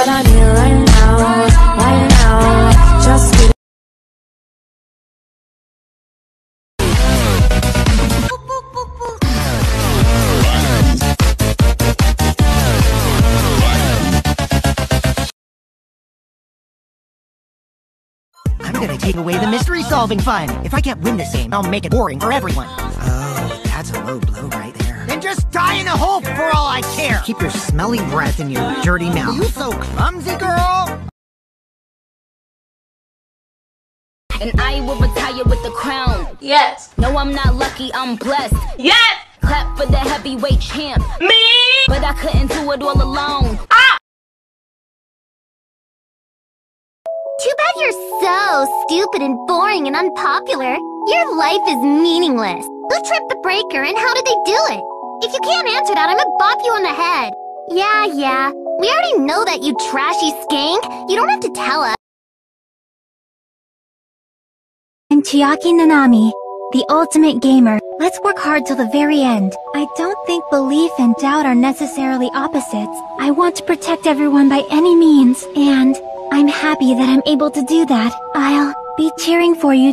But I'm here right now, right now. Just kidding. I'm gonna take away the mystery solving fun. If I can't win this game, I'll make it boring for everyone. Oh, that's a low blow right there. Then just die in a hole for all I care. Keep your smelly breath in your dirty mouth. You so clumsy, girl. And I will retire with the crown. Yes. No, I'm not lucky, I'm blessed. Yes. Clap for the heavyweight champ. Me. But I couldn't do it all alone. Ah. Too bad you're so stupid and boring and unpopular. Your life is meaningless. Who tripped the breaker and how did they do it? If you can't answer that, I'm gonna bop you on the head. Yeah, yeah. We already know that, you trashy skank. You don't have to tell us. I'm Chiaki Nanami, the ultimate gamer. Let's work hard till the very end. I don't think belief and doubt are necessarily opposites. I want to protect everyone by any means, and I'm happy that I'm able to do that. I'll be cheering for you.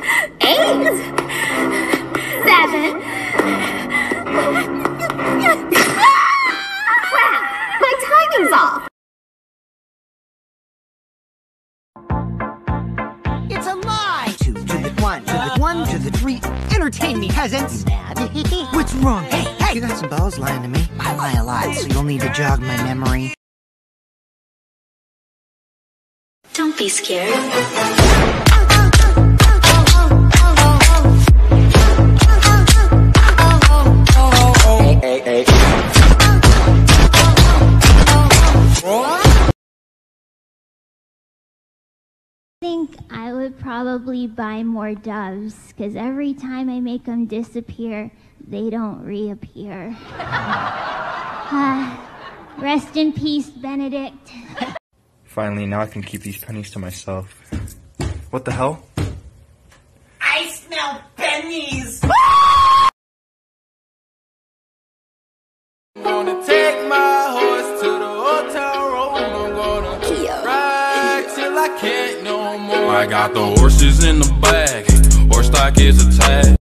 peasants. What's wrong? Hey, hey. You got some balls lying to me. I lie a lot, so you'll need to jog my memory. Don't be scared. Think I would probably buy more doves because every time I make them disappear, they don't reappear. Ah, rest in peace, Benedict. Finally, now I can keep these pennies to myself. What the hell? I smell pennies. Gonna I got the horses in the bag. Horse stock is a tag.